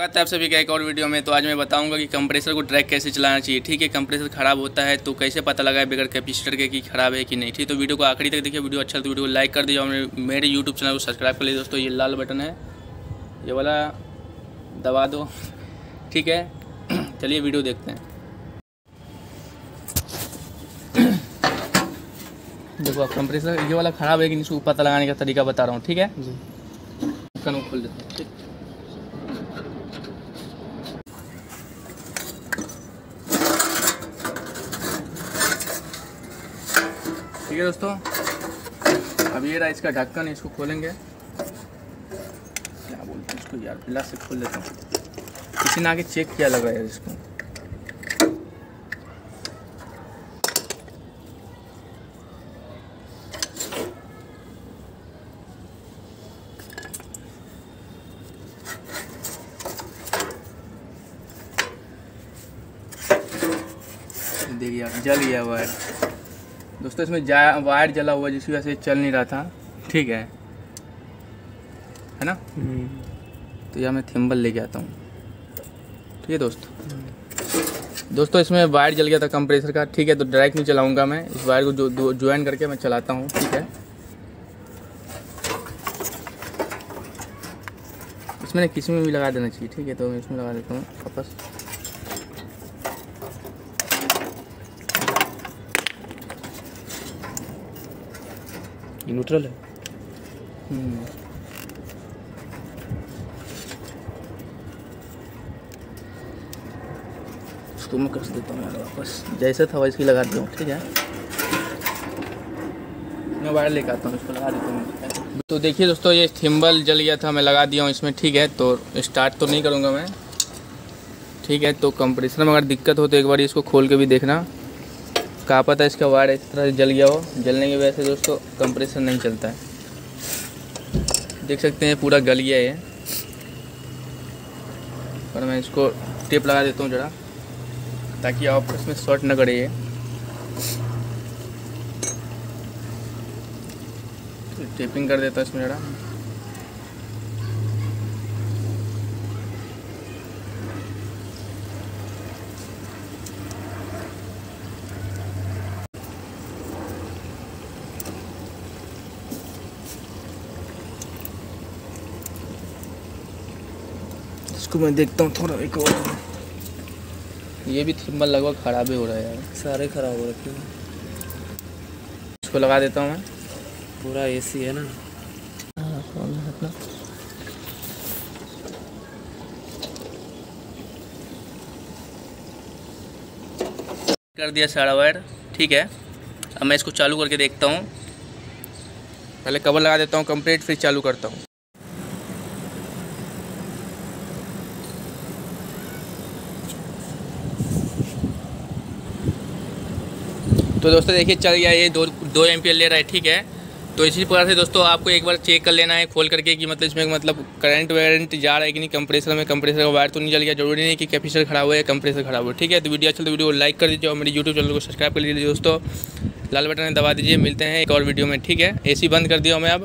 स्वागत है आप सभी का एक और वीडियो में। तो आज मैं बताऊँगा कि कंप्रेसर को ट्रैक कैसे चलाना चाहिए। ठीक है कंप्रेसर खराब होता है तो कैसे पता लगाए बगैर कैपेसिटर के कि खराब है कि नहीं। ठीक तो वीडियो को आखिरी तक देखिए। वीडियो अच्छा तो वीडियो को लाइक कर दीजिए और मेरे यूट्यूब चैनल को सब्सक्राइब कर लीजिए दोस्तों। ये लाल बटन है। ये वाला दबा दो। ठीक है चलिए वीडियो देखते हैं। देखो आप कंप्रेसर ये वाला ख़राब है कि इसको पता लगाने का तरीका बता रहा हूँ। ठीक है? ढक्कन को खोल देते हैं। ठीक है दोस्तों। अब ये रहा इसका ढक्कन इसको खोलेंगे। क्या बोलते हैं इसको यार? पिला से खोल लेता हूँ। किसी ने आगे चेक किया लग है इसको। देखिए जल गया वायर दोस्तों इसमें जा वायर जला हुआ जिसकी वजह से चल नहीं रहा था। ठीक है। है ना? तो यह मैं थिम्बल लेके आता हूँ। ठीक है दोस्त? दोस्तों इसमें वायर जल गया था कंप्रेसर का। ठीक है तो डायरेक्ट नहीं चलाऊँगा मैं। इस वायर को जो ज्वाइन करके मैं चलाता हूँ। ठीक है? इसमें किसी में भी लगा देना चाहिए। ठीक है तो मैं इसमें लगा देता हूँ। वापस। न्यूट्रल है। हम्म। इसको मैं कस देता हूँ यार वापस। जैसे था वैसे ही लगा देता हूँ ठीक है? मैं वायर लेकर आता हूँ इसको लगा देता हूँ। तो देखिए दोस्तों ये थिम्बल जल गया था मैं लगा दिया हूँ इसमें ठीक है? तो स्टार्ट तो नहीं करूँगा मैं। ठीक है तो कंप्रेसर में अगर दिक्कत हो तो एक बार इसको खोल के भी देखना। कहा पता इसका वायर इस तरह जल गया हो, जलने की वजह से दोस्तों कंप्रेसर नहीं चलता है। देख सकते हैं पूरा गल गया है पर मैं इसको टेप लगा देता हूँ जरा, ताकि आप इसमें शॉर्ट न करे ये। टेपिंग कर देता हूँ इसमें जरा। इसको मैं देखता हूँ थोड़ा एक और। ये भी थिम्बल लगभग ख़राब ही हो रहा है यार। सारे खराब हो रखे हैं। इसको लगा देता हूँ मैं। पूरा एसी है ना? हाँ, अपना? कर दिया सारा वायर ठीक है। अब मैं इसको चालू करके देखता हूँ। पहले कवर लगा देता हूँ कंप्लीट फिर चालू करता हूँ। तो दोस्तों देखिए, चल गया ये दो दो एमपीएल ले रहा है, ठीक है? तो इसी प्रकार से दोस्तों आपको एक बार चेक कर लेना है, खोल करके कि मतलब इसमें मतलब करंट वरेंट जा रहा है कि नहीं कंप्रेसर में कंप्रेसर का वायर तो नहीं जल गया, ज़रूरी नहीं कि कैपेसिटर खराब हो या कंप्रेसर खराब हो, ठीक है? तो वीडियो अच्छा तो वीडियो को लाइक कर दीजिए और मेरे यूट्यूब चैनल को सब्सक्राइब कर लीजिए दोस्तों। लाल बटन दबा दीजिए, मिलते हैं एक और वीडियो में, ठीक है? एसी बंद कर दिया मैं अब,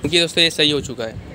क्योंकि दोस्तों ये सही हो चुका है।